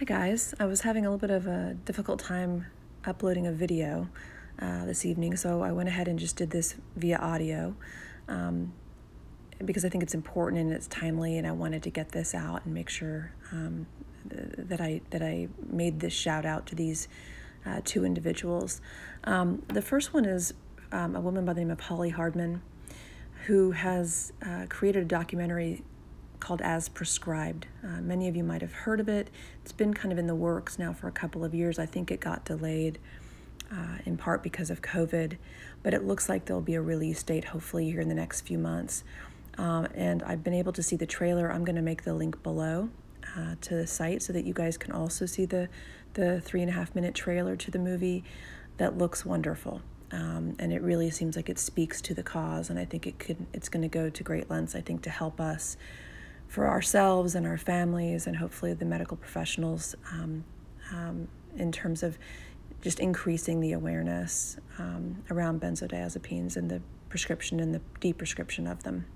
Hi guys, I was having a little bit of a difficult time uploading a video uh, this evening, so I went ahead and just did this via audio um, because I think it's important and it's timely, and I wanted to get this out and make sure um, that I that I made this shout out to these uh, two individuals. Um, the first one is um, a woman by the name of Holly Hardman, who has uh, created a documentary called As Prescribed. Uh, many of you might have heard of it. It's been kind of in the works now for a couple of years. I think it got delayed uh, in part because of COVID, but it looks like there'll be a release date hopefully here in the next few months. Um, and I've been able to see the trailer. I'm going to make the link below uh, to the site so that you guys can also see the, the three and a half minute trailer to the movie that looks wonderful. Um, and it really seems like it speaks to the cause, and I think it could it's going to go to great lengths. I think to help us for ourselves and our families, and hopefully the medical professionals, um, um, in terms of just increasing the awareness um, around benzodiazepines and the prescription and the deprescription of them.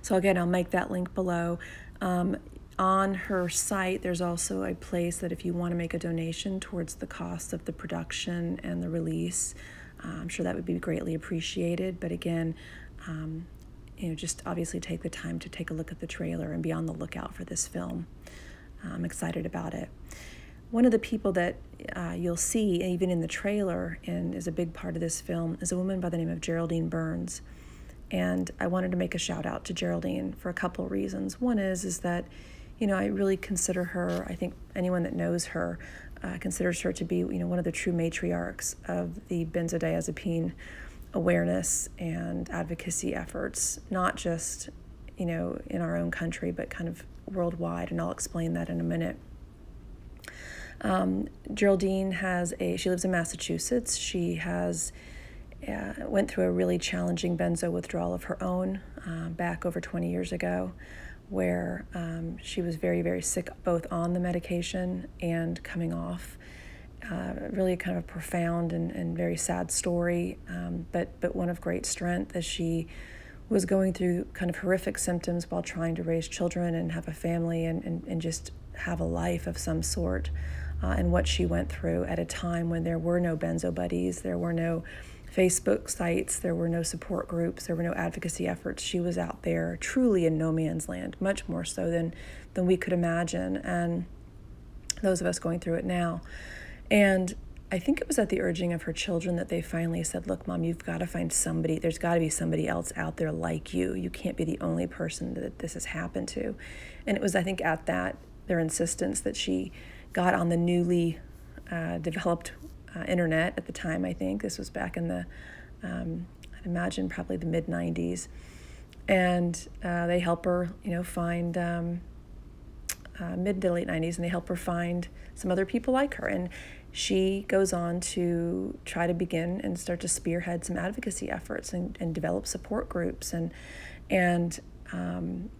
So, again, I'll make that link below. Um, on her site, there's also a place that if you want to make a donation towards the cost of the production and the release, uh, I'm sure that would be greatly appreciated. But again, um, you know, just obviously take the time to take a look at the trailer and be on the lookout for this film. I'm excited about it. One of the people that uh, you'll see, even in the trailer, and is a big part of this film, is a woman by the name of Geraldine Burns. And I wanted to make a shout out to Geraldine for a couple reasons. One is is that, you know, I really consider her. I think anyone that knows her uh, considers her to be, you know, one of the true matriarchs of the benzodiazepine awareness and advocacy efforts, not just, you know, in our own country, but kind of worldwide. And I'll explain that in a minute. Um, Geraldine has a, she lives in Massachusetts. She has, uh, went through a really challenging benzo withdrawal of her own uh, back over 20 years ago, where um, she was very, very sick both on the medication and coming off uh, really kind of a profound and, and very sad story, um, but, but one of great strength as she was going through kind of horrific symptoms while trying to raise children and have a family and, and, and just have a life of some sort. Uh, and what she went through at a time when there were no benzo buddies, there were no Facebook sites, there were no support groups, there were no advocacy efforts. She was out there truly in no man's land, much more so than, than we could imagine. And those of us going through it now. And I think it was at the urging of her children that they finally said, Look, mom, you've got to find somebody. There's got to be somebody else out there like you. You can't be the only person that this has happened to. And it was, I think, at that, their insistence that she got on the newly uh, developed uh, internet at the time, I think. This was back in the, um, I'd imagine, probably the mid 90s. And uh, they help her, you know, find. Um, uh, mid to late 90s and they help her find some other people like her and she goes on to try to begin and start to spearhead some advocacy efforts and, and develop support groups. And and um,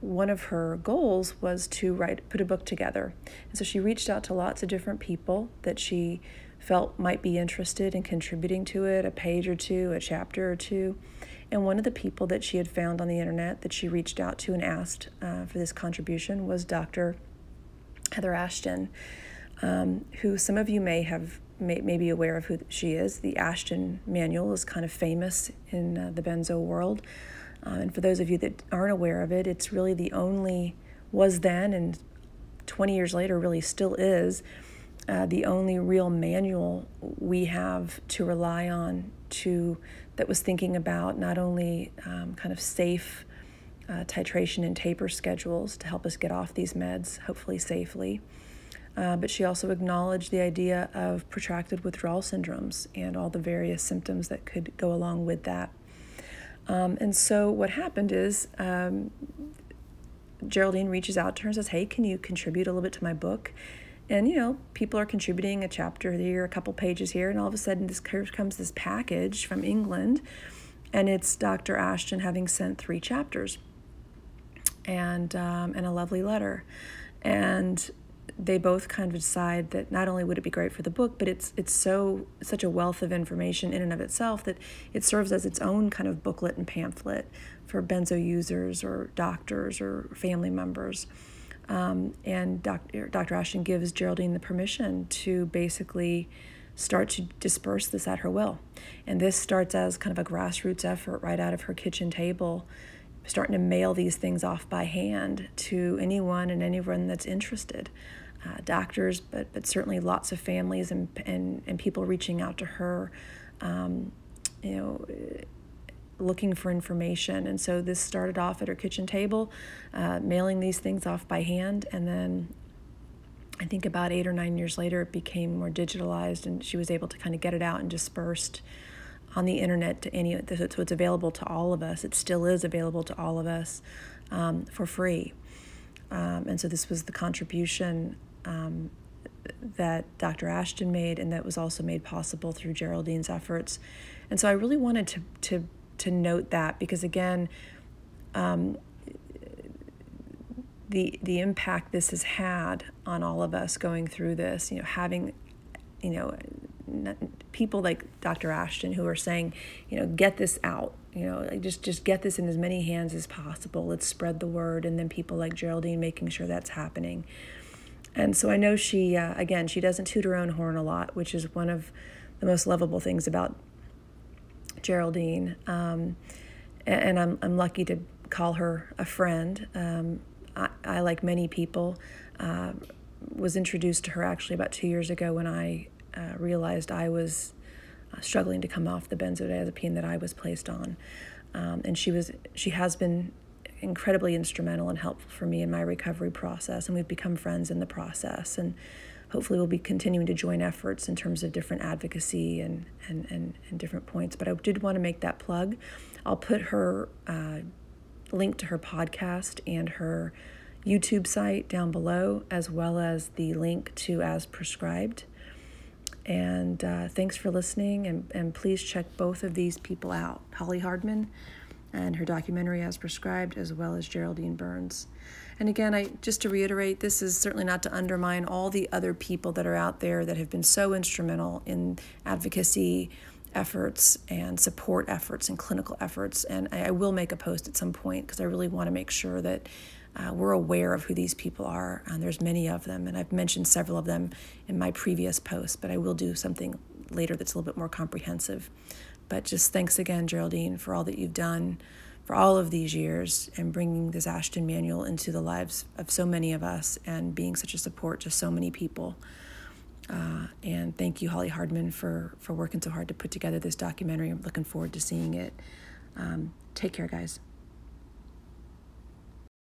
one of her goals was to write put a book together. And so she reached out to lots of different people that she felt might be interested in contributing to it a page or two a chapter or two. And one of the people that she had found on the internet that she reached out to and asked uh, for this contribution was dr heather ashton um, who some of you may have may, may be aware of who she is. The Ashton Manual is kind of famous in uh, the benzo world. Uh, and for those of you that aren't aware of it, it's really the only, was then and 20 years later really still is, uh, the only real manual we have to rely on to that was thinking about not only um, kind of safe uh, titration and taper schedules to help us get off these meds, hopefully safely, uh, but she also acknowledged the idea of protracted withdrawal syndromes and all the various symptoms that could go along with that. Um, and so what happened is um, Geraldine reaches out to her and says, Hey, can you contribute a little bit to my book? And, you know, people are contributing a chapter here, a couple pages here, and all of a sudden this comes this package from England, and it's Dr. Ashton having sent three chapters and, um, and a lovely letter. And they both kind of decide that not only would it be great for the book, but it's it's so such a wealth of information in and of itself that it serves as its own kind of booklet and pamphlet for benzo users or doctors or family members. Um, and Dr. Dr. Ashton gives Geraldine the permission to basically start to disperse this at her will. And this starts as kind of a grassroots effort right out of her kitchen table, starting to mail these things off by hand to anyone and anyone that's interested. Uh, doctors, but, but certainly lots of families and, and, and people reaching out to her, um, you know, looking for information. And so this started off at her kitchen table, uh, mailing these things off by hand, and then I think about eight or nine years later, it became more digitalized, and she was able to kind of get it out and dispersed on the internet to any. So it's available to all of us. It still is available to all of us um, for free. Um, and so this was the contribution um, that Dr. Ashton made, and that was also made possible through Geraldine's efforts. And so I really wanted to to to note that because again. Um, the the impact this has had on all of us going through this you know having you know people like Dr. Ashton who are saying you know get this out you know just just get this in as many hands as possible let's spread the word and then people like Geraldine making sure that's happening and so I know she uh, again she doesn't toot her own horn a lot which is one of the most lovable things about Geraldine um, and I'm, I'm lucky to call her a friend um, I, I like many people, uh, was introduced to her actually about two years ago when I uh, realized I was uh, struggling to come off the benzodiazepine that I was placed on. Um, and she was she has been incredibly instrumental and helpful for me in my recovery process, and we've become friends in the process. And hopefully, we'll be continuing to join efforts in terms of different advocacy and and and, and different points. But I did want to make that plug. I'll put her uh, link to her podcast and her YouTube site down below, as well as the link to As Prescribed. And uh, thanks for listening, and, and please check both of these people out Holly Hardman and her documentary As Prescribed, as well as Geraldine Burns. And again, I just to reiterate, this is certainly not to undermine all the other people that are out there that have been so instrumental in advocacy efforts and support efforts and clinical efforts. And I, I will make a post at some point because I really want to make sure that uh, we're aware of who these people are. And there's many of them, and I've mentioned several of them in my previous posts, but I will do something later that's a little bit more comprehensive. But just thanks again, Geraldine, for all that you've done for all of these years and bringing this Ashton Manual into the lives of so many of us and being such a support to so many people. Uh, and thank you, Holly Hardman, for, for working so hard to put together this documentary. I'm looking forward to seeing it. Um, take care, guys.